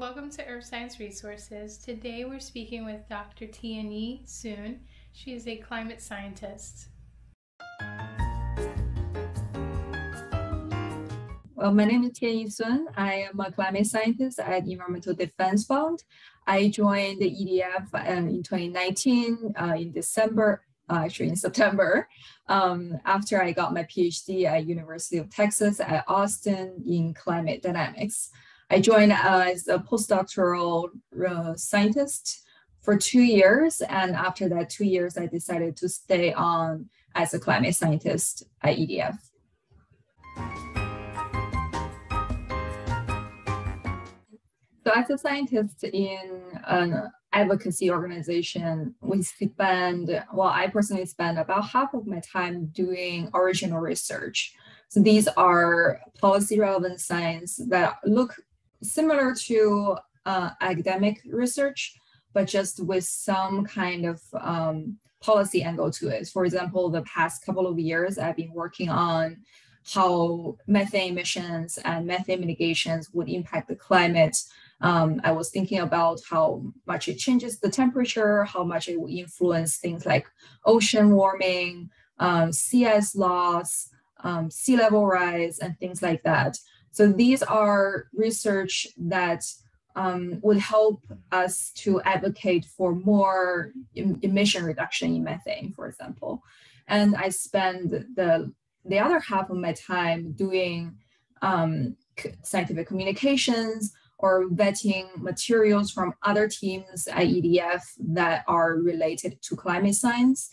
Welcome to Earth Science Resources. Today we're speaking with Dr. Tianyi Sun. She is a climate scientist. Well, my name is Tianyi Sun. I am a climate scientist at Environmental Defense Fund. I joined the EDF uh, in 2019 uh, in December, uh, actually in September, um, after I got my PhD at University of Texas at Austin in climate dynamics. I joined as a postdoctoral uh, scientist for two years. And after that two years, I decided to stay on as a climate scientist at EDF. So as a scientist in an advocacy organization, we spend, well, I personally spend about half of my time doing original research. So these are policy relevant science that look similar to uh, academic research, but just with some kind of um, policy angle to it. For example, the past couple of years, I've been working on how methane emissions and methane mitigations would impact the climate. Um, I was thinking about how much it changes the temperature, how much it will influence things like ocean warming, um, sea ice loss, um, sea level rise, and things like that. So these are research that um, would help us to advocate for more em emission reduction in methane, for example. And I spend the, the other half of my time doing um, scientific communications or vetting materials from other teams at EDF that are related to climate science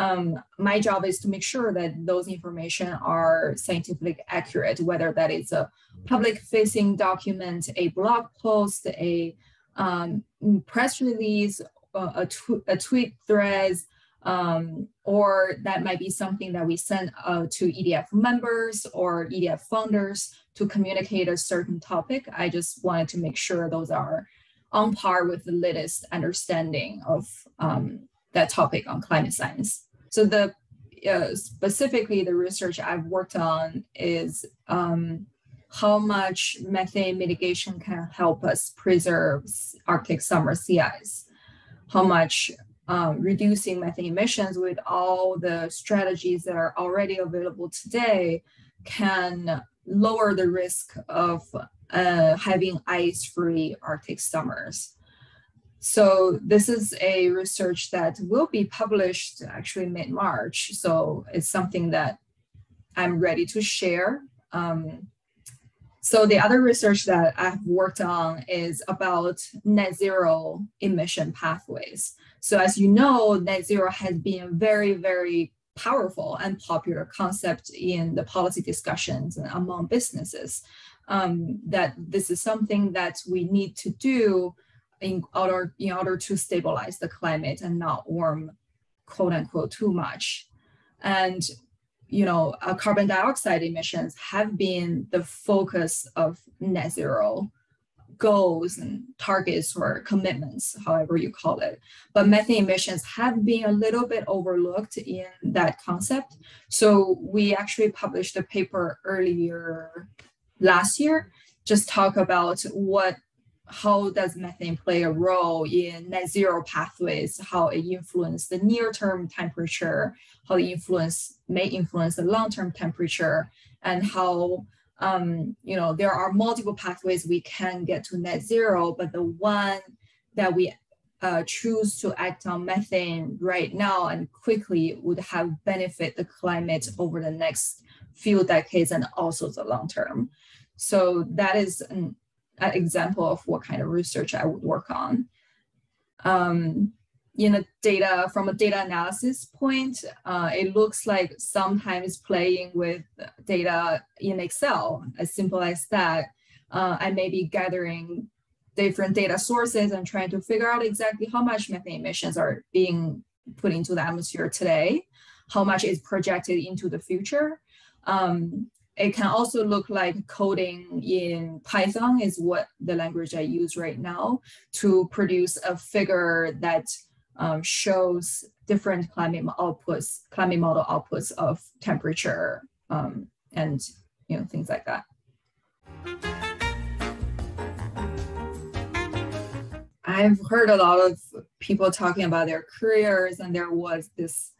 um, my job is to make sure that those information are scientifically accurate, whether that is a public facing document, a blog post, a um, press release, a, tw a tweet thread, um, or that might be something that we send uh, to EDF members or EDF founders to communicate a certain topic. I just wanted to make sure those are on par with the latest understanding of um, that topic on climate science. So the uh, specifically the research I've worked on is um, how much methane mitigation can help us preserve Arctic summer sea ice, how much um, reducing methane emissions with all the strategies that are already available today can lower the risk of uh, having ice-free Arctic summers. So this is a research that will be published actually mid-March. So it's something that I'm ready to share. Um, so the other research that I've worked on is about net zero emission pathways. So as you know, net zero has been a very, very powerful and popular concept in the policy discussions and among businesses. Um, that this is something that we need to do in order in order to stabilize the climate and not warm quote unquote too much. And you know uh, carbon dioxide emissions have been the focus of net zero goals and targets or commitments however you call it. But methane emissions have been a little bit overlooked in that concept. So we actually published a paper earlier last year just talk about what how does methane play a role in net zero pathways, how it influences the near-term temperature, how it influence may influence the long-term temperature, and how um, you know there are multiple pathways we can get to net zero, but the one that we uh, choose to act on methane right now and quickly would have benefit the climate over the next few decades and also the long term. So that is an example of what kind of research I would work on. Um, in a data, from a data analysis point, uh, it looks like sometimes playing with data in Excel, as simple as that. Uh, I may be gathering different data sources and trying to figure out exactly how much methane emissions are being put into the atmosphere today, how much is projected into the future. Um, it can also look like coding in Python is what the language I use right now to produce a figure that um, shows different climate outputs, climate model outputs of temperature um, and you know things like that. I've heard a lot of people talking about their careers, and there was this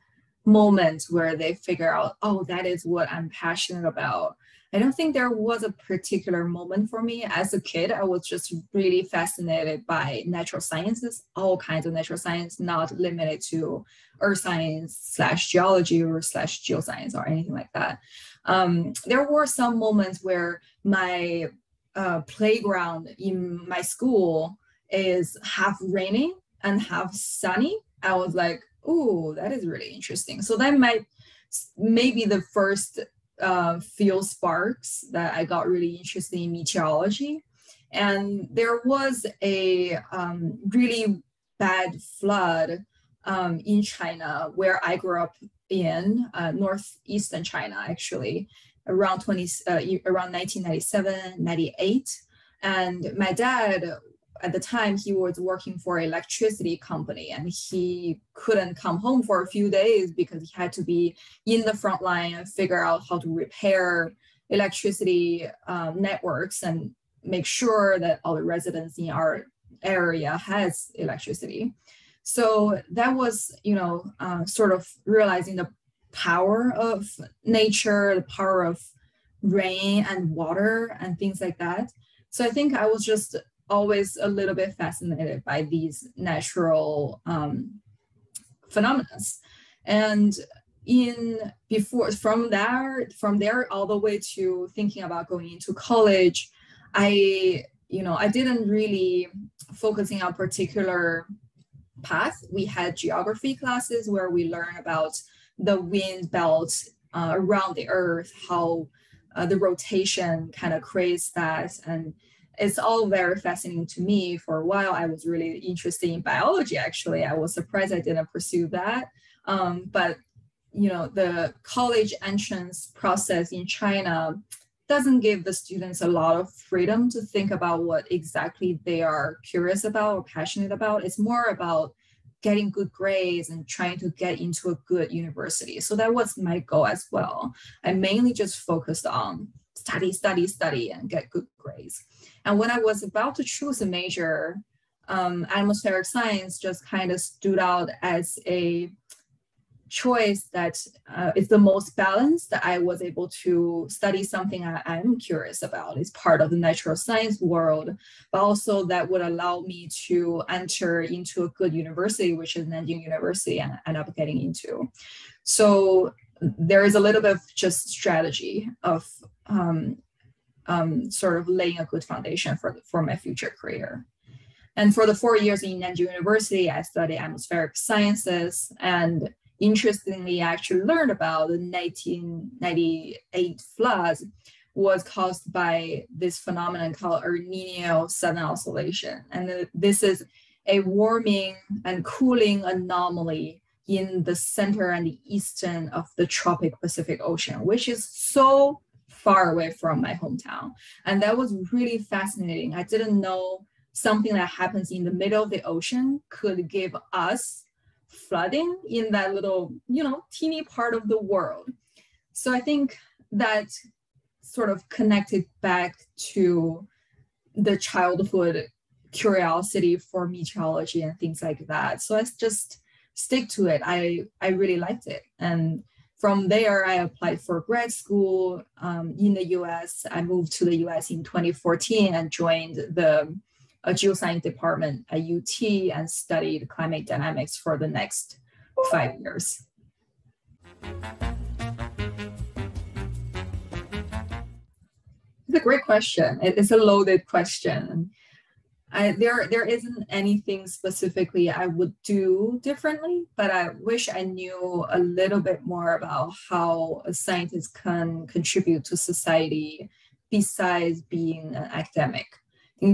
moment where they figure out, oh, that is what I'm passionate about. I don't think there was a particular moment for me. As a kid, I was just really fascinated by natural sciences, all kinds of natural science, not limited to earth science slash geology or slash geoscience or anything like that. Um, there were some moments where my uh, playground in my school is half raining and half sunny. I was like, oh, that is really interesting. So that might maybe the first uh, few sparks that I got really interested in meteorology. And there was a um, really bad flood um, in China where I grew up in uh, northeastern China, actually, around 20, uh, around 1997, 98. And my dad at the time he was working for an electricity company and he couldn't come home for a few days because he had to be in the front line and figure out how to repair electricity um, networks and make sure that all the residents in our area has electricity. So that was you know uh, sort of realizing the power of nature the power of rain and water and things like that. So i think i was just always a little bit fascinated by these natural um, phenomena. And in before from there, from there all the way to thinking about going into college, I you know I didn't really focusing on particular path. We had geography classes where we learn about the wind belt uh, around the earth, how uh, the rotation kind of creates that, and it's all very fascinating to me. For a while, I was really interested in biology. Actually, I was surprised I didn't pursue that. Um, but you know, the college entrance process in China doesn't give the students a lot of freedom to think about what exactly they are curious about or passionate about. It's more about getting good grades and trying to get into a good university. So that was my goal as well. I mainly just focused on study, study, study, and get good grades. And when I was about to choose a major, um, atmospheric science just kind of stood out as a choice that uh, is the most balanced that I was able to study something I, am curious about. It's part of the natural science world, but also that would allow me to enter into a good university, which is Nanjing University, and end up getting into. So there is a little bit of just strategy of um, um, sort of laying a good foundation for, for my future career. And for the four years in Nanjing University, I studied atmospheric sciences and interestingly, I actually learned about the 1998 floods was caused by this phenomenon called El Nino Southern Oscillation. And this is a warming and cooling anomaly in the center and the eastern of the tropic Pacific Ocean, which is so far away from my hometown. And that was really fascinating. I didn't know something that happens in the middle of the ocean could give us flooding in that little, you know, teeny part of the world. So I think that sort of connected back to the childhood curiosity for meteorology and things like that. So I just stick to it. I I really liked it, and from there I applied for grad school um, in the U.S. I moved to the U.S. in 2014 and joined the a geoscience department at UT and studied climate dynamics for the next five years. It's a great question. It's a loaded question. I, there there isn't anything specifically I would do differently, but I wish I knew a little bit more about how a scientist can contribute to society besides being an academic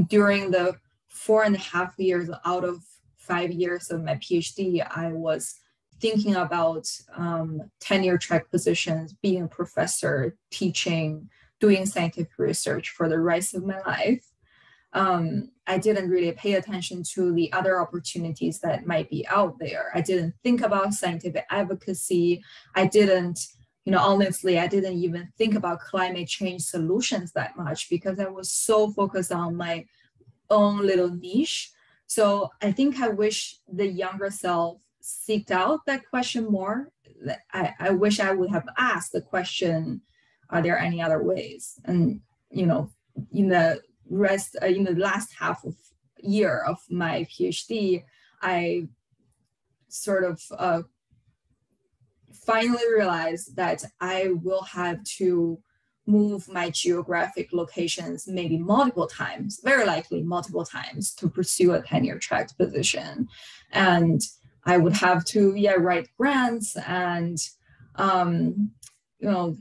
during the four and a half years out of five years of my PhD, I was thinking about um, tenure track positions, being a professor, teaching, doing scientific research for the rest of my life. Um, I didn't really pay attention to the other opportunities that might be out there. I didn't think about scientific advocacy. I didn't you know, honestly, I didn't even think about climate change solutions that much because I was so focused on my own little niche. So I think I wish the younger self seeked out that question more. I, I wish I would have asked the question, are there any other ways? And, you know, in the rest, uh, in the last half of year of my PhD, I sort of uh, finally realized that I will have to move my geographic locations maybe multiple times, very likely multiple times to pursue a tenure track position. And I would have to, yeah, write grants and, um, you know,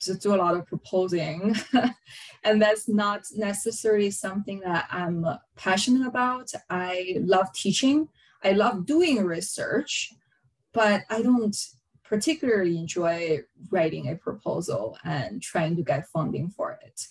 just do a lot of proposing. and that's not necessarily something that I'm passionate about. I love teaching. I love doing research, but I don't particularly enjoy writing a proposal and trying to get funding for it.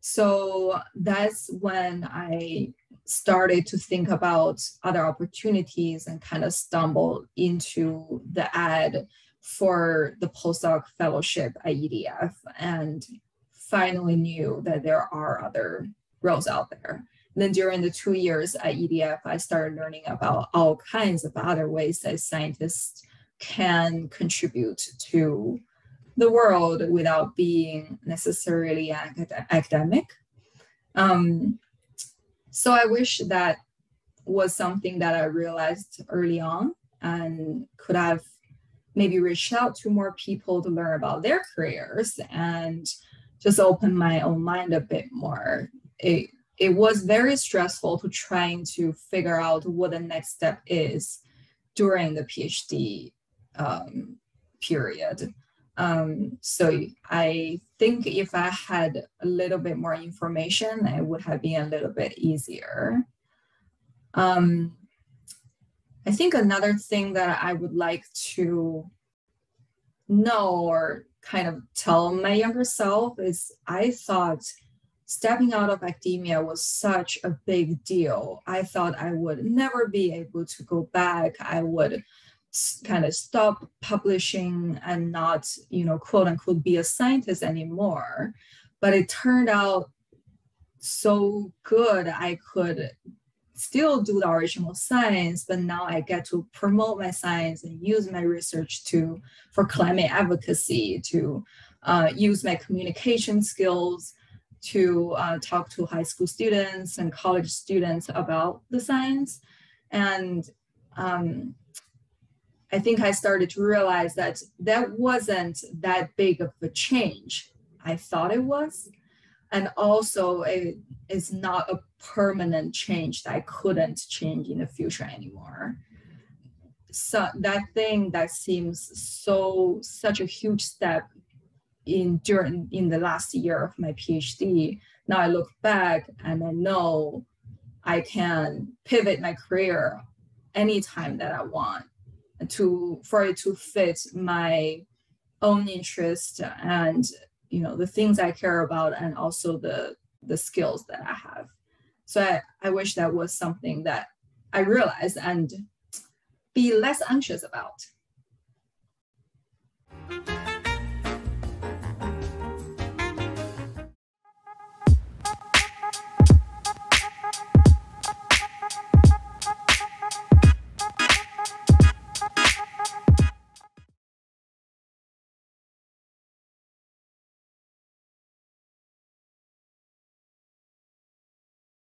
So that's when I started to think about other opportunities and kind of stumbled into the ad for the postdoc fellowship at EDF and finally knew that there are other roles out there. And then during the two years at EDF, I started learning about all kinds of other ways that scientists can contribute to the world without being necessarily acad- academic. Um, so I wish that was something that I realized early on and could have maybe reached out to more people to learn about their careers and just open my own mind a bit more. It, it was very stressful to trying to figure out what the next step is during the PhD um, period. Um, so I think if I had a little bit more information, it would have been a little bit easier. Um, I think another thing that I would like to know or kind of tell my younger self is I thought stepping out of academia was such a big deal. I thought I would never be able to go back. I would kind of stop publishing and not, you know, quote unquote, be a scientist anymore. But it turned out so good. I could still do the original science, but now I get to promote my science and use my research to for climate advocacy, to uh, use my communication skills to uh, talk to high school students and college students about the science. And um, I think I started to realize that that wasn't that big of a change. I thought it was. And also, it is not a permanent change that I couldn't change in the future anymore. So that thing that seems so such a huge step in during in the last year of my PhD. Now I look back and I know I can pivot my career anytime that I want to for it to fit my own interest and you know the things I care about and also the the skills that I have. So I, I wish that was something that I realized and be less anxious about.